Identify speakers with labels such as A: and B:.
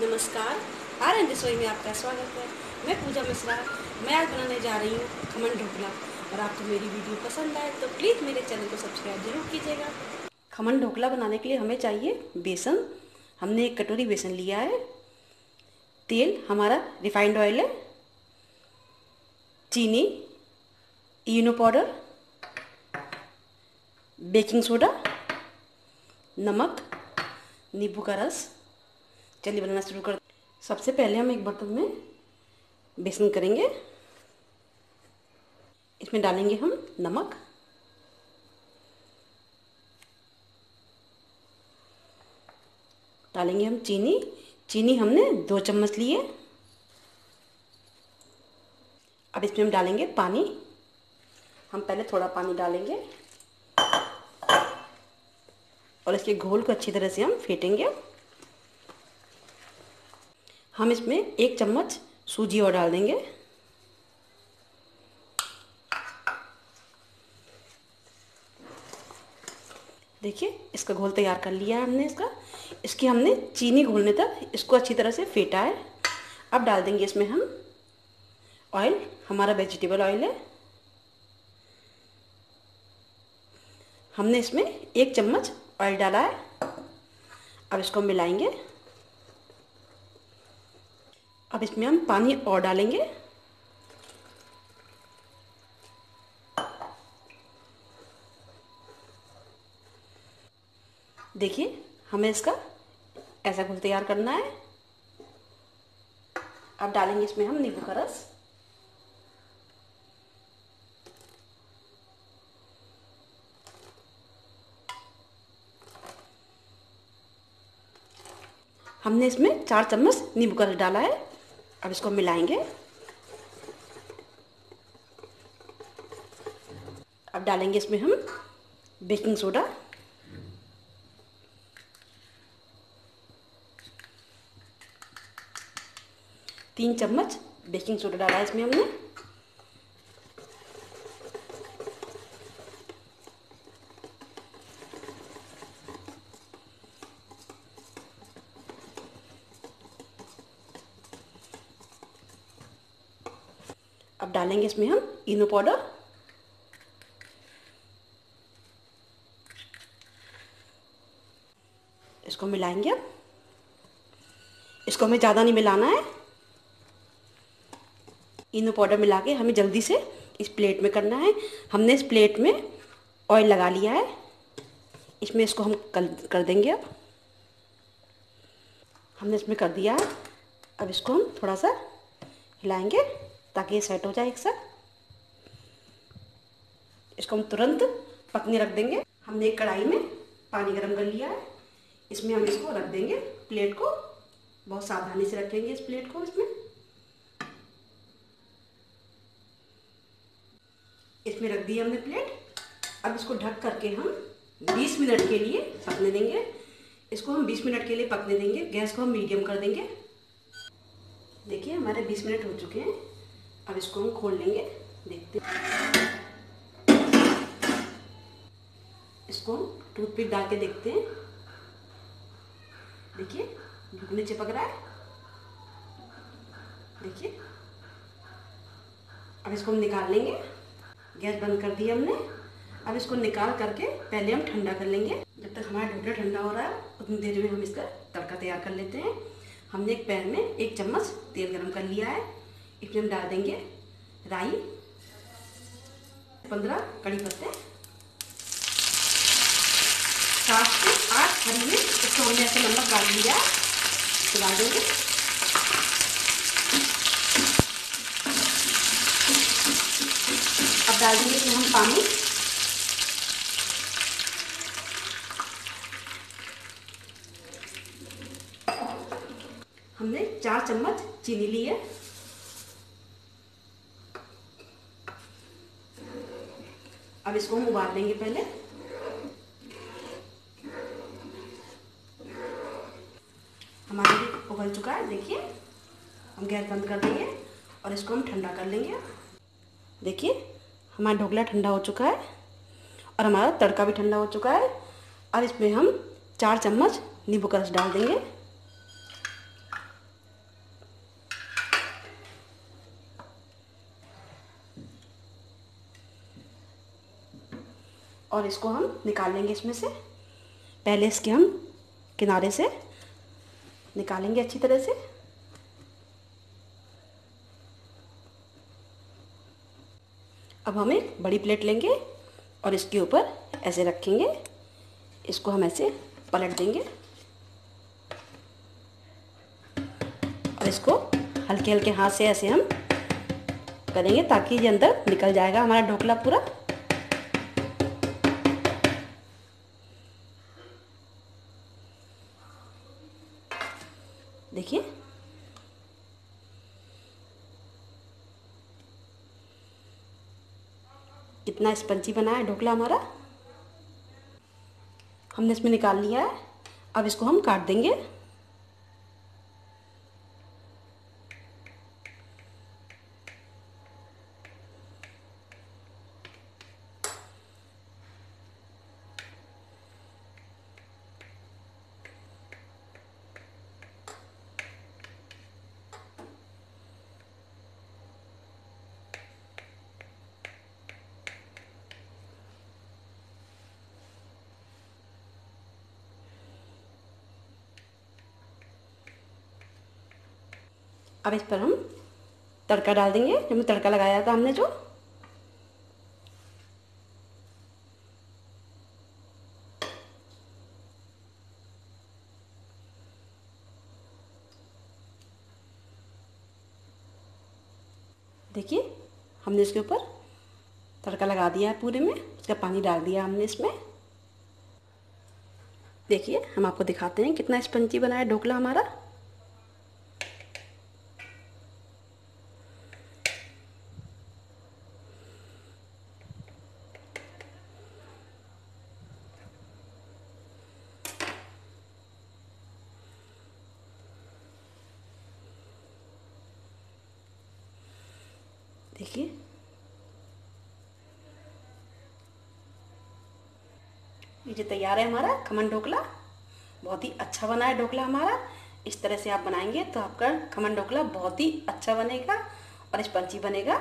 A: नमस्कार। Are N रसोई में आपका स्वागत है। मैं पूजा मिश्रा। मैं आज बनाने जा रही हूँ खमन ढोकला। और आपको मेरी वीडियो पसंद आए तो प्लीज़ मेरे चैनल को सब्सक्राइब ज़रूर कीजिएगा। खमन ढोकला बनाने के लिए हमें चाहिए बेसन। हमने एक कटोरी बेसन लिया है। तेल, हमारा रिफाइंड ऑयल है। चीनी इनो पाउडर बेकिंग सोडा नमक, नींबू का रस। चलिए बनाना शुरू कर सबसे पहले हम एक बर्तन में बेसन करेंगे। इसमें डालेंगे हम नमक। डालेंगे हम चीनी। चीनी हमने दो चम्मच लिए अब इसमें हम डालेंगे पानी। हम पहले थोड़ा पानी डालेंगे। और इसके घोल को अच्छी तरह से हम फेंटेंगे। हम इसमें एक चम्मच सूजी और डाल देंगे। देखिए, इसका घोल तैयार कर लिया है हमने इसका। इसकी हमने चीनी घोलने तक इसको अच्छी तरह से फेंटा है। अब डाल देंगे इसमें हम ऑयल। हमारा वेजिटेबल ऑयल है। हमने इसमें एक चम्मच ऑयल डाला है। अब इसको मिलाएँगे। अब इसमें हम पानी और डालेंगे। देखिए, हमें इसका ऐसा घुल तैयार करना है। अब डालेंगे इसमें हम नींबू का रस। हमने इसमें चार चम्मच नींबू का रस डाला है। अब इसको मिलाएँगे। अब डालेंगे इसमें हम बेकिंग सोडा। तीन चम्मच बेकिंग सोडा डाला इसमें हमने। अब डालेंगे इसमें हम इनो पाउडर इसको मिलाएँगे अब। इसको हमें ज़्यादा नहीं मिलाना है। इनो पाउडर मिला के हमें जल्दी से इस प्लेट में करना है। हमने इस प्लेट में ऑयल लगा लिया है। इसमें इसको हम कर कर देंगे अब। हमने इसमें कर दिया है। अब इसको हम थोड़ा सा हिलाएँगे। ताकि ये सेट हो जाए एक साथ। इसको हम तुरंत पकने रख देंगे। हमने एक कढ़ाई में पानी गर्म कर लिया है। इसमें हम इसको रख देंगे। प्लेट को बहुत सावधानी से रखेंगे इस प्लेट को इसमें। इसमें रख दिया हमने प्लेट। अब इसको ढक करके हम 20 मिनट के लिए पकने देंगे। इसको हम 20 मिनट के लिए पकने देंगे। गैस को हम मीडियम कर देंगे। देखिए हमारे 20 मिनट हो चुके हैं। अब इसको हम खोल लेंगे। देखते हैं। इसको हम टूथपिक डाल के देखते हैं। देखिए ढुकने चिपक रहा है। देखिए। अब इसको हम निकाल लेंगे। गैस बंद कर दिया हमने। अब इसको निकाल करके पहले हम ठंडा कर लेंगे। जब तक हमारा ढोकला ठंडा हो रहा है, उतनी देर में हम इसका तड़का तैयार कर लेते हैं। हमने एक पैन में एक चम्मच तेल गरम कर लिया है। इसमें हम डाल देंगे। राई, पंद्रह, कड़ी पत्ते। सात से आठ हरी मिर्च इसको हमने ऐसे नमक डाल लिया इसको डाल देंगे। अब डाल देंगे इसमें हम पानी। हमने चार चम्मच चीनी ली है। अब इसको हम उबाल लेंगे पहले। हमारा भी उबल चुका है, देखिए। हम गैस बंद कर देंगे और इसको हम ठंडा कर लेंगे। देखिए, हमारा ढोकला ठंडा हो चुका है और हमारा तड़का भी ठंडा हो चुका है। अब इसमें हम चार चम्मच नींबू का रस डाल देंगे। और इसको हम निकाल लेंगे इसमें से। पहले इसके हम किनारे से निकालेंगे अच्छी तरह से। अब हम एक बड़ी प्लेट लेंगे और इसके ऊपर ऐसे रखेंगे। इसको हम ऐसे पलट देंगे। और इसको हल्के हल्के हाथ से ऐसे हम करेंगे ताकि ये अंदर निकल जाएगा, हमारा ढोकला पूरा देखिए। कितना स्पंजी बना है, ढोकला हमारा। हमने इसमें निकाल लिया है। अब इसको हम काट देंगे। अब इस पर हम तड़का डाल देंगे। जब तड़का लगाया था हमने जो देखिए, हमने इसके ऊपर तड़का लगा दिया है पूरे में। उसका पानी डाल दिया हमने इसमें। देखिए, हम आपको दिखाते हैं कितना स्पंजी बना है ढोकला हमारा। देखिए। ये जो तैयार है हमारा, खमन ढोकला, बहुत ही अच्छा बना है ढोकला हमारा। इस तरह से आप बनाएँगे तो आपका खमन ढोकला बहुत ही अच्छा बनेगा और स्पंची बनेगा।